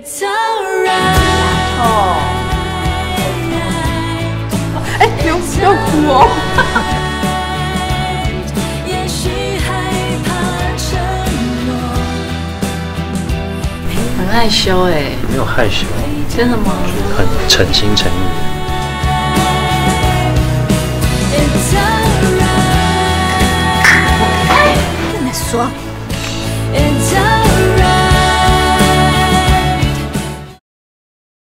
it's 要哭哦。很害羞诶没有害羞。真的吗？很诚心诚意。it's